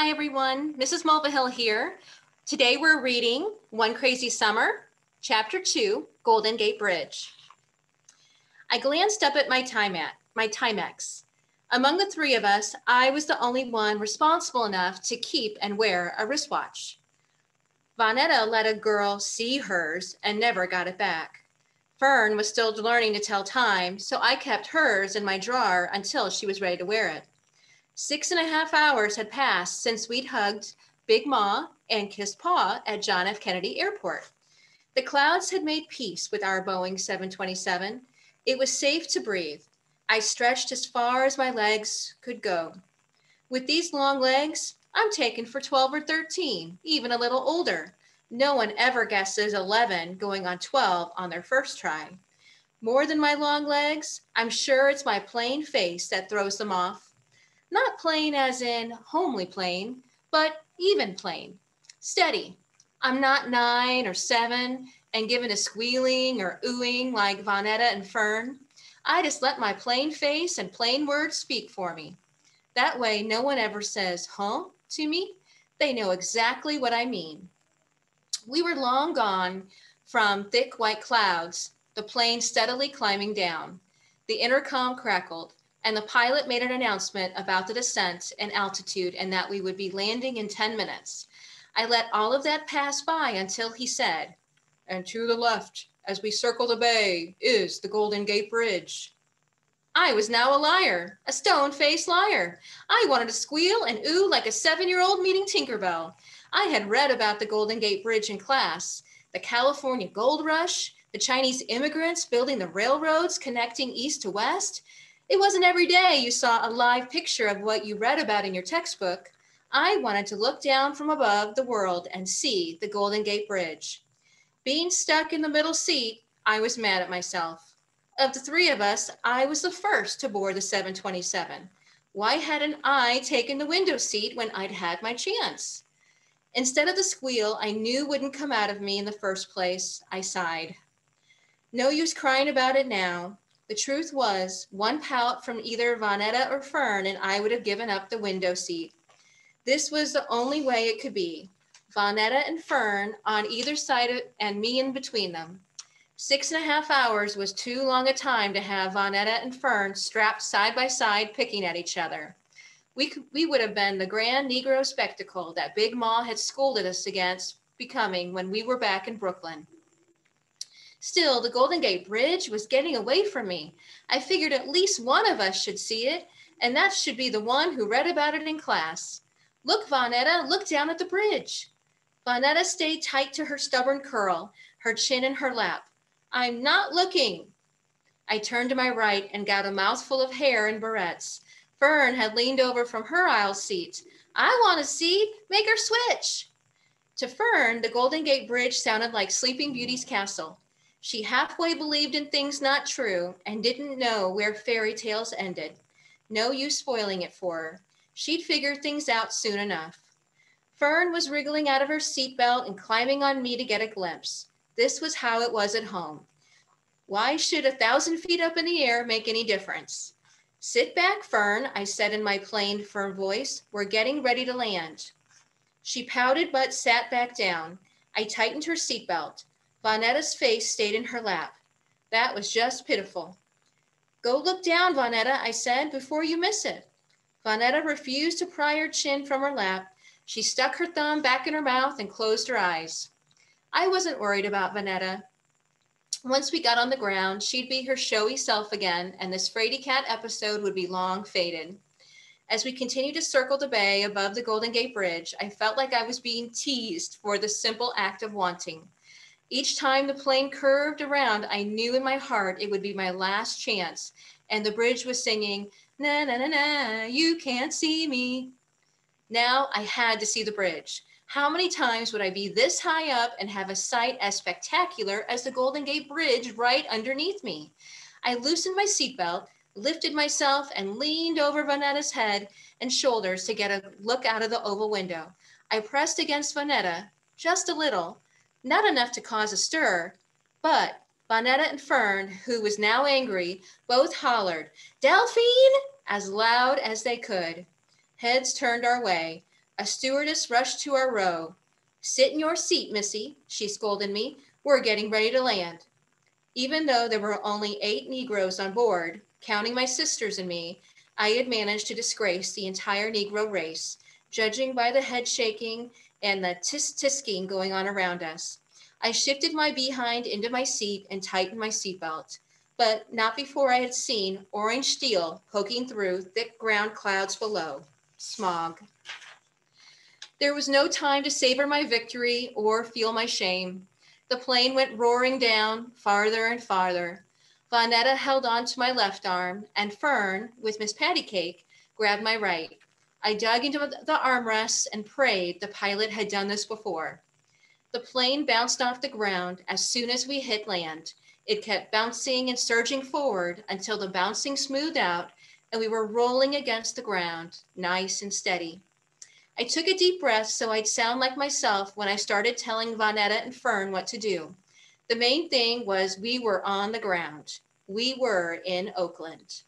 Hi, everyone. Mrs. Mulvihill here. Today we're reading One Crazy Summer, Chapter 2, Golden Gate Bridge. I glanced up at my time at my Timex. Among the three of us, I was the only one responsible enough to keep and wear a wristwatch. Vonetta let a girl see hers and never got it back. Fern was still learning to tell time, so I kept hers in my drawer until she was ready to wear it. Six and a half hours had passed since we'd hugged Big Ma and kissed Pa at John F. Kennedy Airport. The clouds had made peace with our Boeing 727. It was safe to breathe. I stretched as far as my legs could go. With these long legs, I'm taken for 12 or 13, even a little older. No one ever guesses 11 going on 12 on their first try. More than my long legs, I'm sure it's my plain face that throws them off. Not plain as in homely plain, but even plain, steady. I'm not nine or seven and given to squealing or oohing like Vonetta and Fern. I just let my plain face and plain words speak for me. That way, no one ever says, huh, to me. They know exactly what I mean. We were long gone from thick white clouds, the plane steadily climbing down. The intercom crackled and the pilot made an announcement about the descent and altitude and that we would be landing in 10 minutes. I let all of that pass by until he said, and to the left, as we circle the bay, is the Golden Gate Bridge. I was now a liar, a stone faced liar. I wanted to squeal and ooh like a seven year old meeting Tinkerbell. I had read about the Golden Gate Bridge in class, the California gold rush, the Chinese immigrants building the railroads connecting east to west, it wasn't every day you saw a live picture of what you read about in your textbook. I wanted to look down from above the world and see the Golden Gate Bridge. Being stuck in the middle seat, I was mad at myself. Of the three of us, I was the first to board the 727. Why hadn't I taken the window seat when I'd had my chance? Instead of the squeal I knew wouldn't come out of me in the first place, I sighed. No use crying about it now. The truth was, one pout from either Vonetta or Fern, and I would have given up the window seat. This was the only way it could be. Vonetta and Fern on either side of, and me in between them. Six and a half hours was too long a time to have Vonetta and Fern strapped side by side picking at each other. We, could, we would have been the grand Negro spectacle that Big Ma had scolded us against becoming when we were back in Brooklyn. Still, the Golden Gate Bridge was getting away from me. I figured at least one of us should see it, and that should be the one who read about it in class. Look, Vonetta, look down at the bridge. Vonetta stayed tight to her stubborn curl, her chin in her lap. I'm not looking. I turned to my right and got a mouthful of hair and barrettes. Fern had leaned over from her aisle seat. I want to see, make her switch. To Fern, the Golden Gate Bridge sounded like Sleeping Beauty's castle. She halfway believed in things not true and didn't know where fairy tales ended. No use spoiling it for her. She'd figure things out soon enough. Fern was wriggling out of her seatbelt and climbing on me to get a glimpse. This was how it was at home. Why should a thousand feet up in the air make any difference? Sit back, Fern, I said in my plain, firm voice. We're getting ready to land. She pouted but sat back down. I tightened her seatbelt. Vonetta's face stayed in her lap. That was just pitiful. Go look down, Vonetta, I said, before you miss it. Vonetta refused to pry her chin from her lap. She stuck her thumb back in her mouth and closed her eyes. I wasn't worried about Vonetta. Once we got on the ground, she'd be her showy self again, and this Frady Cat episode would be long faded. As we continued to circle the bay above the Golden Gate Bridge, I felt like I was being teased for the simple act of wanting. Each time the plane curved around, I knew in my heart it would be my last chance. And the bridge was singing, na na na na, you can't see me. Now I had to see the bridge. How many times would I be this high up and have a sight as spectacular as the Golden Gate Bridge right underneath me? I loosened my seatbelt, lifted myself, and leaned over Vonetta's head and shoulders to get a look out of the oval window. I pressed against Vonetta just a little, not enough to cause a stir, but Vonetta and Fern, who was now angry, both hollered, Delphine, as loud as they could. Heads turned our way. A stewardess rushed to our row. Sit in your seat, missy, she scolded me. We're getting ready to land. Even though there were only eight Negroes on board, counting my sisters and me, I had managed to disgrace the entire Negro race, judging by the head shaking and the tisk tisking going on around us. I shifted my behind into my seat and tightened my seatbelt, but not before I had seen orange steel poking through thick ground clouds below. Smog. There was no time to savor my victory or feel my shame. The plane went roaring down farther and farther. Vonetta held on to my left arm, and Fern, with Miss Pattycake, grabbed my right. I dug into the armrests and prayed the pilot had done this before. The plane bounced off the ground as soon as we hit land. It kept bouncing and surging forward until the bouncing smoothed out and we were rolling against the ground, nice and steady. I took a deep breath so I'd sound like myself when I started telling Vonetta and Fern what to do. The main thing was we were on the ground. We were in Oakland.